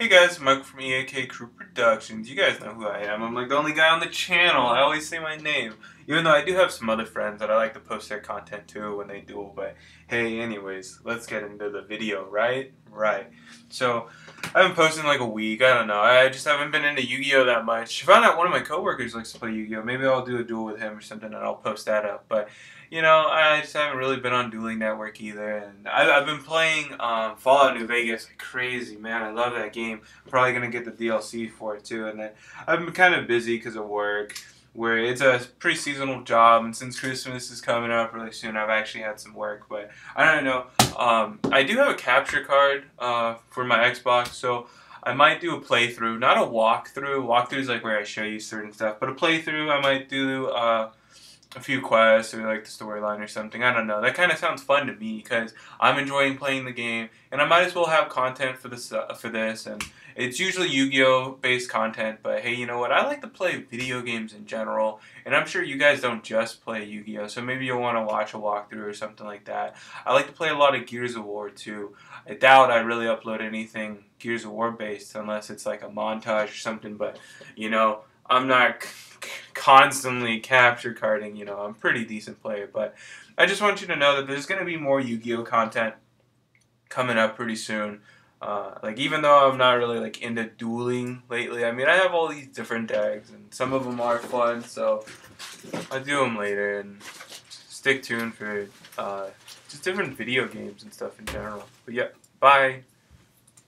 Hey guys, Michael from EAK Crew Productions. You guys know who I am. I'm like the only guy on the channel. I always say my name. Even though I do have some other friends that I like to post their content too when they do. But hey, anyways, let's get into the video, right? Right. So, I've been posting like a week. I don't know. I just haven't been into Yu-Gi-Oh that much. I found out one of my coworkers likes to play Yu-Gi-Oh. Maybe I'll do a duel with him or something and I'll post that up. But you know, I just haven't really been on Dueling Network either. And I, have been playing um, Fallout New Vegas like crazy, man. I love that game. I'm probably gonna get the DLC for it too. And then I've been kind of busy because of work. Where it's a pretty seasonal job, and since Christmas is coming up really soon, I've actually had some work. But I don't know. Um, I do have a capture card uh, for my Xbox, so I might do a playthrough, not a walkthrough. Walkthrough is like where I show you certain stuff, but a playthrough I might do. Uh, a few quests or like the storyline or something. I don't know. That kind of sounds fun to me because I'm enjoying playing the game, and I might as well have content for this uh, for this. And it's usually Yu-Gi-Oh based content, but hey, you know what? I like to play video games in general, and I'm sure you guys don't just play Yu-Gi-Oh. So maybe you'll want to watch a walkthrough or something like that. I like to play a lot of Gears of War too. I doubt I really upload anything Gears of War based unless it's like a montage or something. But you know, I'm not constantly capture carding. You know, I'm pretty decent player, but I just want you to know that there's going to be more Yu-Gi-Oh content coming up pretty soon. Uh, like even though I'm not really like into dueling lately, I mean I have all these different decks and some of them are fun, so I'll do them later and stick tuned for uh, just different video games and stuff in general. But yeah, bye.